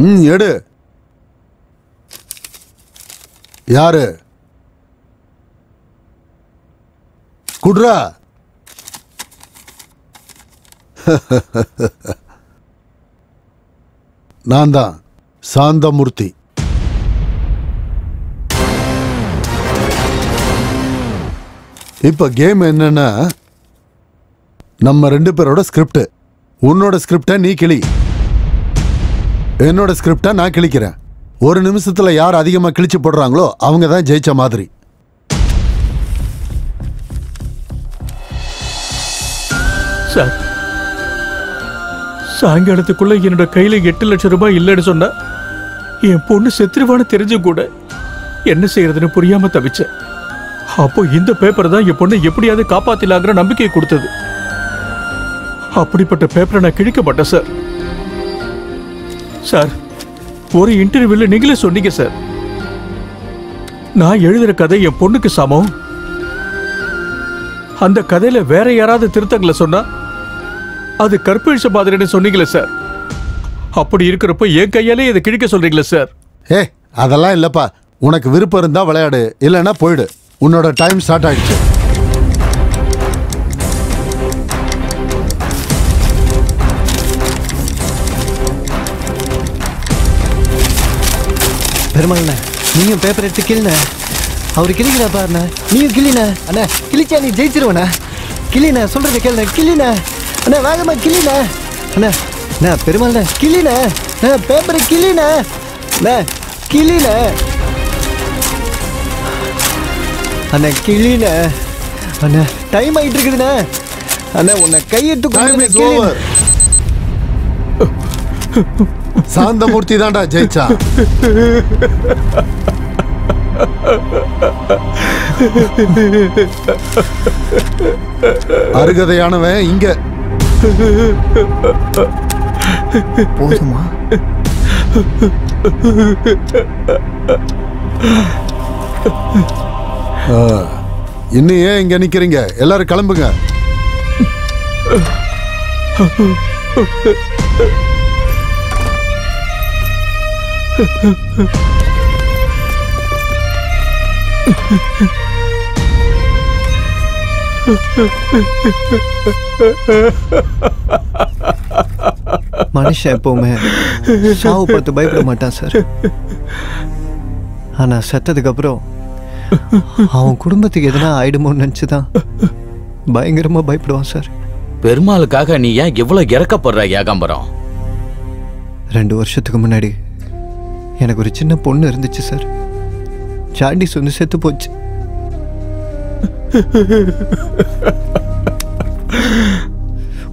ம் எடு. யாரு? குட்ரா. நான் தான் சாந்தமூர்த்தி. இப்போ கேம் என்னன்னா நம்ம ரெண்டு பேரோட ஸ்கிரிப்ட் உன்னோட ஸ்கிரிப்டை நீ கிளி. என்னோட ஸ்கிரிப்டை நான் கிழிக்கிறேன். ஒரு நிமிஷத்துல யார் அதிகமா கிழிச்சு போடுறாங்களோ அவங்க தான் ஜெயிச்ச மாதிரி. சார் சாயங்காலத்துக்குள்ள என்னோட கையில எட்டு லட்சம் ரூபாய் இல்லைன்னு சொன்னா என் பொண்ணு செத்துருவான்னு தெரிஞ்சும் கூட என்ன செய்யறதுன்னு புரியாம தவிச்சேன். அப்போ இந்த பேப்பர் தான் என் பொண்ணை எப்படியாவது காப்பாத்திலாங்கிற நம்பிக்கை கொடுத்தது. அப்படிப்பட்ட பேப்பரை நான் கிழிக்க மாட்டேன் சார். சார் ஒரு இன்டர்வியூல நீங்களே சொன்னீங்க சார். நான் எழுதுற கதை என் பொண்ணுக்கு சமம். அந்த கதையில வேற யாராவது திருத்தங்களை சொன்னா அது கற்பழிச்ச மாதிரின்னு சொன்னீங்களே சார். அப்படி இருக்கிறப்ப என் கையாலே இதை கிழிக்க சொல்றீங்களே சார். ஏ அதெல்லாம் இல்லப்பா. உனக்கு விருப்பம் இருந்தா விளையாடு இல்லைன்னா போயிடு. உன்னோட டைம் ஸ்டார்ட் ஆயிடுச்சு. பெருமாள்ண்ணே நீயும் பேப்பர் எடுத்து கிளிண்ண அவர் கிளிக்கிறா பாருண்ணே நீயும் கிளிண்ண அண்ணா கிழிச்சா நீ ஜெயிச்சிருவண்ணா கிளிண்ண சொல்றத கேளுண்ண கிளிண்ண அண்ணா வேகமா கிளிண்ண அண்ணா அண்ணா பெருமாள்ண்ணே கிளிண்ண அண்ணா பேப்பரை கிளிண்ண அண்ணா கிளிண்ண அண்ணா கிளிண்ண அண்ணா டைம் ஆயிட்டு இருக்குதுண்ணே அண்ணா உன்னை கையெடுத்து சாந்தமூர்த்தி தான்டா ஜெயிச்சா. அருகதையானவன் இங்க. போதுமா? இன்னும் ஏன் இங்க நிக்கிறீங்க? எல்லாரும் கிளம்புங்க. மனுஷன் எப்பவுமே சாவு பார்த்து பயப்பட மாட்டான் சார். ஆனா செத்ததுக்கு அப்புறம் அவன் குடும்பத்துக்கு எதனா ஆயிடுமோன்னு நினச்சிதான் பயங்கரமா பயப்படுவான் சார். பெருமாளுக்காக நீ ஏன் இவ்வளவு இறக்கப்படுற ஏகாம்பரம்? ரெண்டு வருஷத்துக்கு முன்னாடி எனக்கு ஒரு சின்ன பொண்ணு இருந்துச்சு சார். ஜாண்டிஸ் வந்து செத்து போச்சு.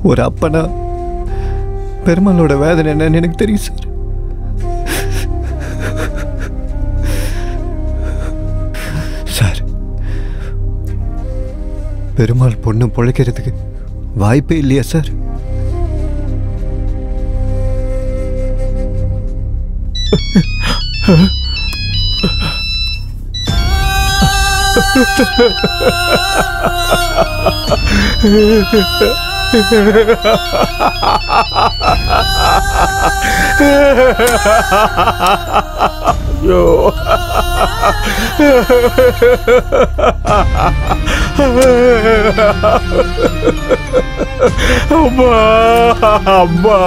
ஒரு அப்பனா பெருமாளோட வேதனை என்னன்னு எனக்கு தெரியும் சார். சார் பெருமாள் பொண்ணு பொழைக்கிறதுக்கு வாய்ப்பே இல்லையா சார்? Yo. ஐயோ அம்மா அம்மா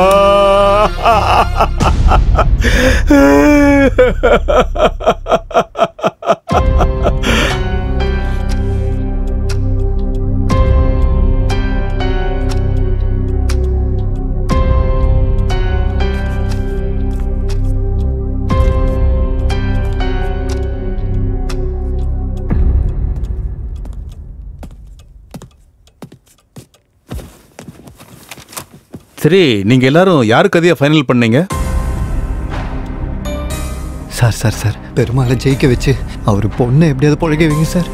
சரி நீங்க எல்லாரும் யாரு கதையை ஃபைனல் பண்ணீங்க? சார் சார் சார் பெருமாளை ஜெயிக்க வச்சு அவர் பொண்ணை எப்படியாவது பொழைக்க வைங்க சார்.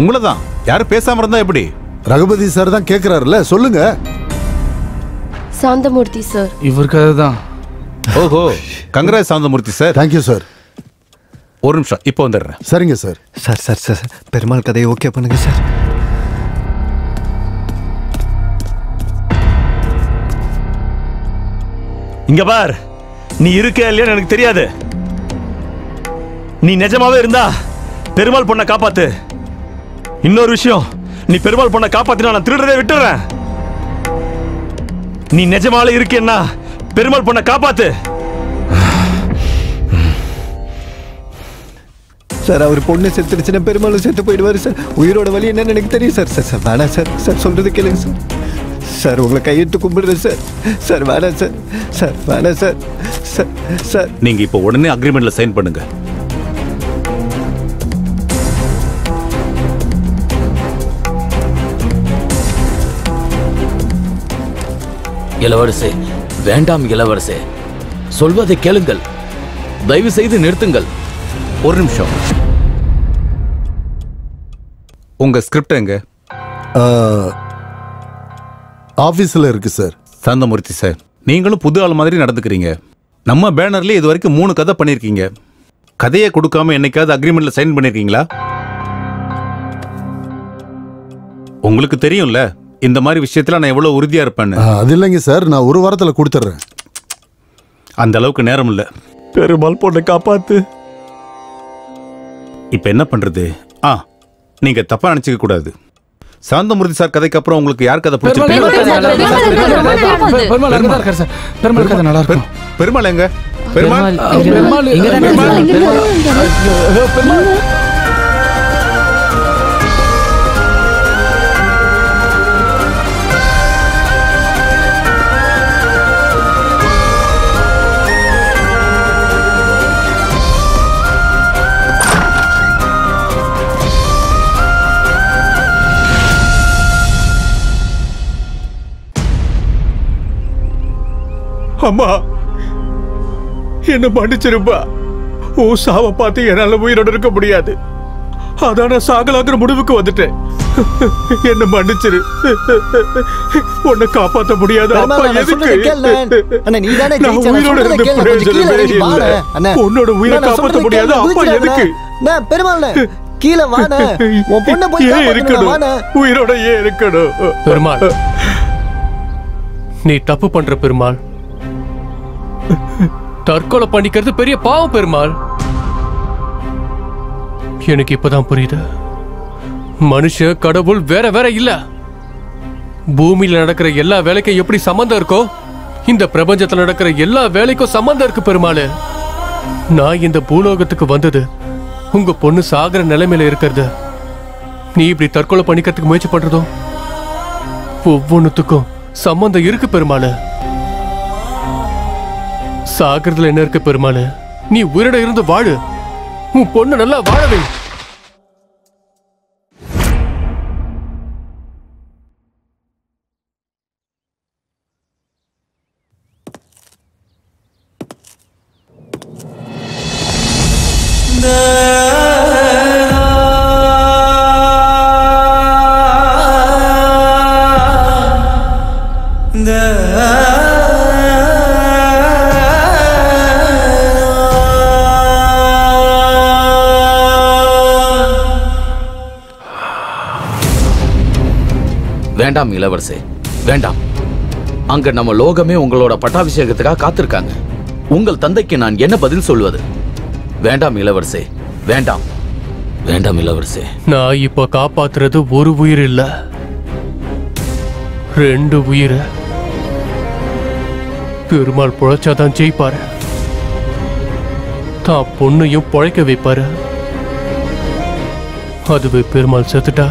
உங்களை தான் யாரும் பேசாம இருந்தா எப்படி? ரகுபதி சார் தான் கேக்குறாருல்ல சொல்லுங்க. சாந்தமூர்த்தி சார் இவருக்கு அதுதான் ஓஹோ Gangaraj Santhamoorthy sir thank you sir ஒரு நிமிஷம் இப்போ வந்துடுறேன். சரிங்க sir sir sir sir Perumal கதையை ஓகே பண்ணுங்க சார். இங்க பார். நீ இருக்க இல்லையான்னு எனக்கு தெரியாது. நீ நிஜமாவே இருந்தா பெருமாள் பொண்ணை காப்பாத்து. இன்னொரு விஷயம் நீ பெருமாள் பொண்ணை காப்பாத்தினா நான் திருடுறதே விட்டுறேன். நீ நிஜமாலே இருக்கேன்னா பெருமாள் பொண்ணை காப்பாத்து. சார் அவர் பொண்ணு செத்துருச்சுன்னா பெருமாளும் செத்து போயிடுவாரு சார். உயிரோட வழி என்னன்னு எனக்கு தெரியும் சார். சார் சார் வேணாம் சார். சார் சொல்றது கேளுங்க சார். சார் உங்களை கையெடுத்து கும்பிடுறேன் சார். சார் வேணாம் சார். சார் வேணாம் சார். Sir sir. நீங்க இப்போ உடனே அக்ரிமெண்ட்ல சைன் பண்ணுங்க. இளவரசே வேண்டாம் இளவரசே. சொல்வதை கேளுங்கள். தயவு செய்து நிறுத்துங்கள். ஒரு நிமிஷம். உங்க ஸ்கிரிப்ட் எங்க? ஆஃபீஸில் இருக்கு சார். சாந்தமூர்த்தி சார். நீங்களும் புது ஆள் மாதிரி நடந்துக்கிறீங்க. நம்ம பேனர்லயே இது வரைக்கும் மூணு கதை பண்ணிருக்கீங்க கதையை கொடுக்காம என்னைக்காவது அக்ரிமெண்ட்ல சைன் பண்ணிருக்கீங்களா உங்களுக்கு தெரியும்ல இந்த மாதிரி விஷயத்துல நான் எவ்வளவு உறுதியா இருப்பேன்னு. ஆ, அது இல்லைங்க சார். நான் ஒரு வாரத்தில் கொடுத்துட்றேன். அந்த அளவுக்கு நேரம் இல்ல. பெருமாள் பொண்ணை காப்பாத்து. இப்ப என்ன பண்றது? ஆ நீங்க தப்பா நினைச்சுக்க கூடாது. சாந்தமூர்த்தி சார் கதைக்கு அப்புறம் உங்களுக்கு யார் கதை பிடிச்சிருக்கு? பெருமாள் அங்கதான் இருக்காரு அம்மா என்ன மன்னிச்சிருப்பா ஓ சாவை பார்த்து என்னால உயிரோட இருக்க முடியாது அதான் நான் சாகலாங்கிற முடிவுக்கு வந்துட்டேன் என்ன மன்னிச்சிரு உன்னை காப்பாத்த முடியாது அப்பா பெருமாள். எதுக்கு. உன்னோட உயிரை காப்பாத்த முடியாது அப்பா. எதுக்கு அண்ணா, பெருமாள்ண்ணே, கீழே வாண்ணே. உன் பொண்ணை போய் இருக்கணும். உயிரோட ஏன் இருக்கணும் பெருமாள் நீ தப்பு பண்ற பெருமாள் தற்கொலை பண்ணிக்கிறது பெரிய பாவம் பெருமாள். எனக்கு இப்பதான் புரியுது. மனுஷ கடவுள் வேற வேற இல்ல. பூமியில நடக்கிற எல்லா வேலைக்கும் எப்படி சம்பந்தம் இருக்கோ இந்த பிரபஞ்சத்துல நடக்கிற எல்லா வேலைக்கும் சம்பந்தம் இருக்கு பெருமாள். நான் இந்த பூலோகத்துக்கு வந்தது உங்க பொண்ணு சாகிற நிலைமையில இருக்கிறது. நீ இப்படி தற்கொலை பண்ணிக்கிறதுக்கு முயற்சி பண்றதும் ஒவ்வொன்றுத்துக்கும் சம்பந்தம் இருக்கு பெருமாள். சாகிறதுல என்ன இருக்கு பெருமாளு? நீ உயிரோட இருந்து வாழு. உன் பொண்ணு நல்லா வாழவே வேண்டாம் இளவரசே. வேண்டாம். அங்க நம்ம லோகமே உங்களோட பட்டாபிஷேகத்துக்காக காத்திருக்காங்க. உங்கள் தந்தைக்கு நான் என்ன பதில் சொல்வது? வேண்டாம் இளவரசே. வேண்டாம். வேண்டாம் இளவரசே. நான் இப்ப காப்பாத்துறது ஒரு உயிர் இல்ல. ரெண்டு உயிர். பெருமாள் பொழைச்சாதான் ஜெயிப்பாரு. தான் பொண்ணையும் பொழைக்க வைப்பாரு. அதுவே பெருமாள் செத்துட்டா?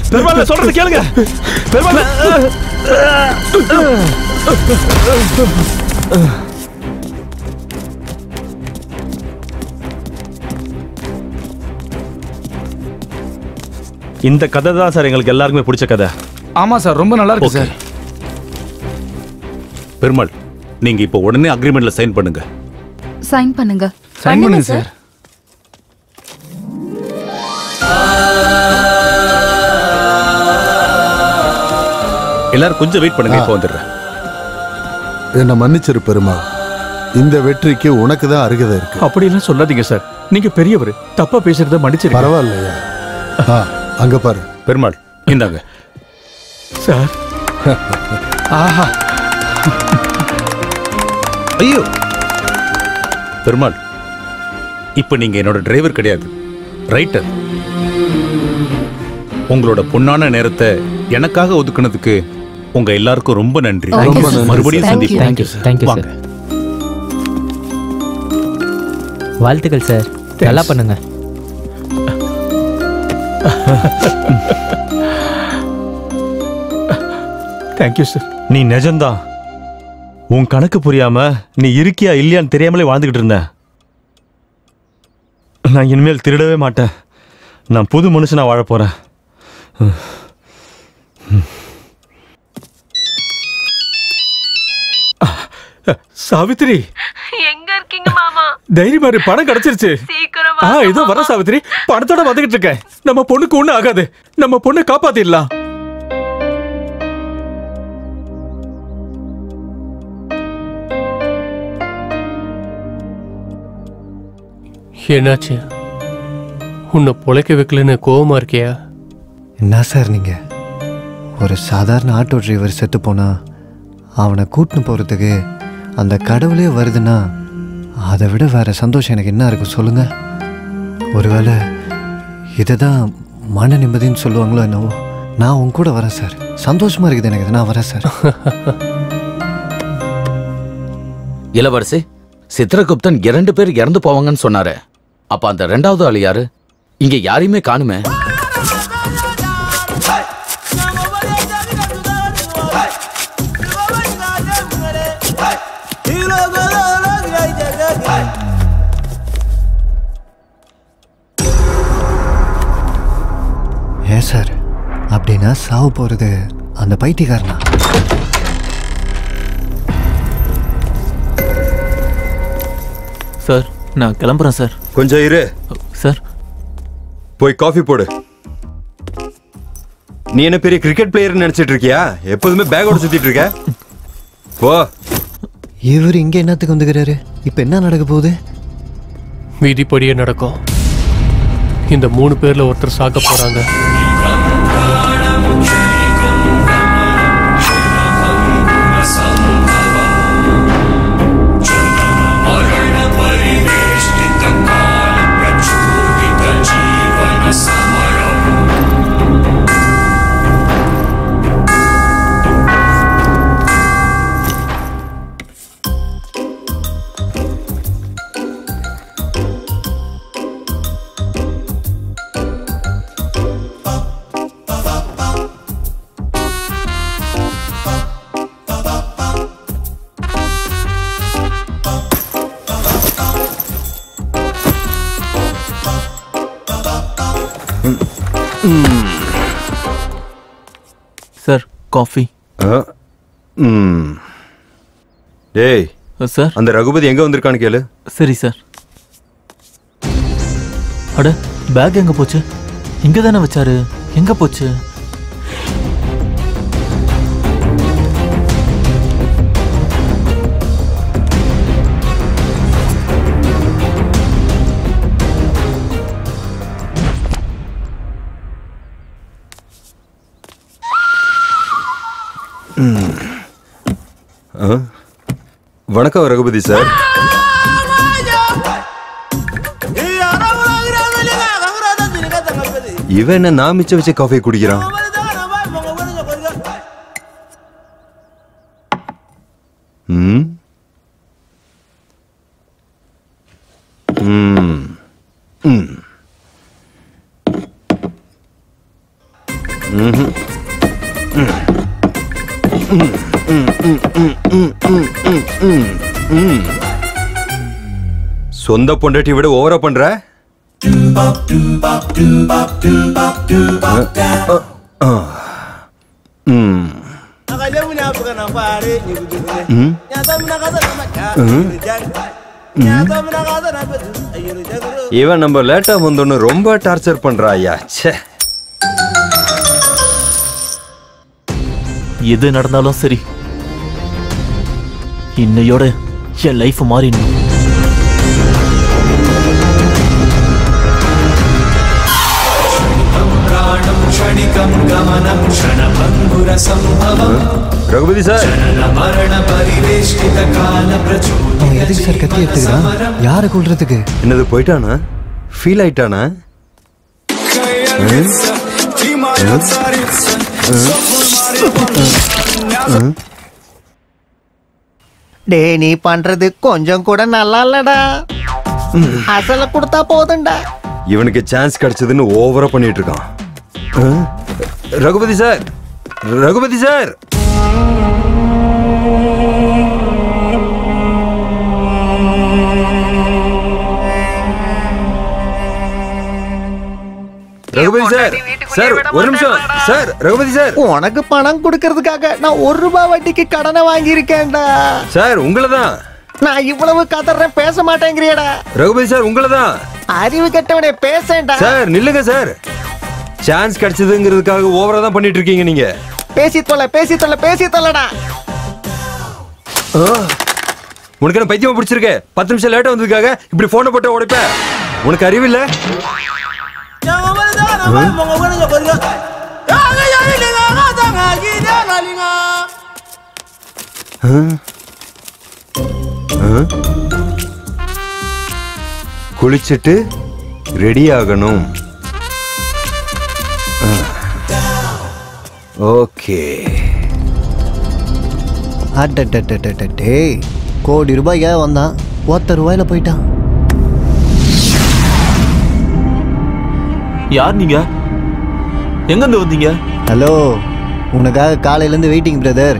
பெருமாள் சொல்றது கேளுங்க. பெருமாள் இந்த கதை தான் சார் எங்களுக்கு எல்லாருக்குமே பிடிச்ச கதை. ஆமா சார் ரொம்ப நல்லா இருக்கு சார் பெருமாள் நீங்க இப்போ உடனே அக்ரிமெண்ட்ல சைன் பண்ணுங்க. சைன் பண்ணுங்க. சைன் பண்ணுங்க சார். எல்லாரும் கொஞ்சம் வெயிட் பண்ணுங்க இப்போ வந்துடுறேன். என்னை மன்னிச்சிரு பெருமாள் இந்த வெற்றிக்கு உனக்கு தான் அருகதை இருக்கு. அப்படியெல்லாம் சொல்லாதீங்க சார். நீங்க பெரியவர். தப்பா பேசுறத மன்னிச்சிருங்க. பரவாயில்லையா? ஆ, அங்க பாரு. பெருமாள் இந்தாங்க. சார். ஆஹா. ஐயோ. பெருமாள் இப்போ நீங்க என்னோட டிரைவர் கிடையாது. ரைட்டர் உங்களோட பொன்னான நேரத்தை எனக்காக ஒதுக்குனதுக்கு உங்க எல்லாருக்கும் ரொம்ப நன்றி. மறுபடியும். சந்திப்போம். தேங்க்யூ சார் வாழ்த்துக்கள் சார் நல்லா பண்ணுங்க. தேங்க்யூ சார் நீ நிஜம்தான் உன் கணக்கு புரியாம நீ இருக்கியா இல்லையான்னு தெரியாமலே வாழ்ந்துகிட்டு இருந்த. நான் இனிமேல் திருடவே மாட்டேன். நான் புது மனுஷனா வாழ போறேன். சாவித்ரி. எங்க இருக்கீங்க மாமா? தைரியமா இரு, பணம் கிடைச்சிருச்சு. சீக்கிரம் ஆ இதோ வர. சாவித்ரி. பணத்தோட வந்துகிட்டு இருக்கேன். நம்ம பொண்ணுக்கு ஒண்ணு ஆகாது. நம்ம பொண்ணை காப்பாத்திடலாம். என்னாச்சு? உன்னை பொழைக்க வைக்கலன்னு கோவமா இருக்கியா? என்ன சார் நீங்க? ஒரு சாதாரண ஆட்டோ டிரைவர் செத்து போனா அவனை கூட்டின்னு போறதுக்கு அந்த கடவுளே வருதுன்னா அதை விட வேறு சந்தோஷம் எனக்கு என்ன இருக்கும் சொல்லுங்கள் ஒருவேளை இதை தான் மன நிம்மதின்னு சொல்லுவாங்களோ என்னவோ. நான் உன் கூட வரேன் சார். சந்தோஷமாக இருக்குது எனக்கு நான் வரேன் சார். இளவரசி சித்திரகுப்தன் இரண்டு பேர் இறந்து போவாங்கன்னு சொன்னாரு. அப்ப அந்த ரெண்டாவது ஆள் யாரு? இங்க யாரையுமே காணுமே. அப்படின்னா சாவு போறது அந்த பைத்தியக்காரனா? சார் நான் கிளம்புறேன் சார். கொஞ்சம் இரு. சார். போய் காஃபி போடு. நீ என்ன பெரிய கிரிக்கெட் பிளேயர் நினைச்சிட்டு இருக்கியா? எப்போதுமே பேக்கோட சுத்திட்டு இருக்க. போ. இவர் இங்க என்னத்துக்கு வந்துக்கிறாரு? இப்ப என்ன நடக்க போகுது? விதிப்படியே நடக்கும். இந்த மூணு பேர்ல ஒருத்தர் சாக்க போறாங்க. Sir coffee. டேய் சார் அந்த ரகுபதி எங்க வந்திருக்கான்னு கேளு. சரி சார் அட பேக் எங்க போச்சு? இங்க தானே வச்சாரு. எங்க போச்சு? வணக்கம் ரகுபதி சார். இவன் என்ன நான் மிச்சம் வச்ச காஃபி குடிக்கிறான்? ம் ம்? சொந்த பொண்டாட்டி விட ஓவரா பண்ற ம். ம்? ம்? இவன் நம்ம லேட்டா வந்தோன்னு ரொம்ப டார்ச்சர் பண்றா ஐயா ச்சே எது நடந்தாலும் சரி இன்னையோட என் லைஃப் மாறிடணும் ரகுபதி சார். அவன் எதுக்கு சார் கத்தி எடுத்துக்கிறான்? யாரை கொள்றதுக்கு என்னது போயிட்டானா? ஃபீல் ஆயிட்டானா? ம்? ம்? ம்? டேய் நீ பண்றது கொஞ்சம் கூட நல்லா இல்லடா. அசல கொடுத்தா போதும்டா. இவனுக்கு சான்ஸ் கிடைச்சதுன்னு ஓவரா பண்ணிட்டு இருக்கான்? Raghupathi sir. Raghupathi sir. Raghupathi sir sir ஒரு நிமிஷம். Sir Raghupathi sir. உனக்கு பணம் கொடுக்கறதுக்காக நான் ஒரு ரூபாய் வட்டிக்கு கடனை வாங்கியிருக்கேன்டா. சார் உங்களை தான் நான் இவ்வளவு கதறேன் பேச மாட்டேங்கிறியடா. ரகுபதி சார் உங்களை தான் அறிவு கெட்டவனே பேசேன்டா. சார் நில்லுங்க சார். சான்ஸ் கிடைச்சதுங்கிறதுக்காக ஓவரா தான் பண்ணிட்டு இருக்கீங்க நீங்க. பேசி தொலை பேசி தொலை பேசி தொலைடா. உனக்கு என்ன பைத்தியமா பிடிச்சிருக்க? பத்து நிமிஷம் லேட்டா வந்ததுக்காக இப்படி போனை போட்டு உடைப்ப? உனக்கு ஹம்? ஹம்? குளிச்சிட்டு ரெடி ஆகணும். ஓகே. அட்டே கோடி ரூபாய்க்காக வந்தான். ஒத்த ரூபாயில போயிட்டான். யார் நீங்க? எங்க இருந்து வந்தீங்க? ஹலோ உனக்காக காலையில இருந்து வெயிட்டிங் பிரதர்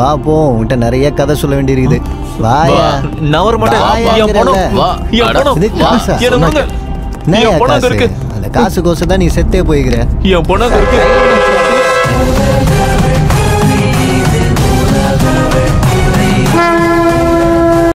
வா போ. உன்கிட்ட நிறைய கதை சொல்ல வேண்டியிருக்குது வாயா. நான் வர மாட்டேன். காசா? கோசம் தான் நீ செத்தே போய்க்கிற என் பொண்ணாங்க இருக்கு.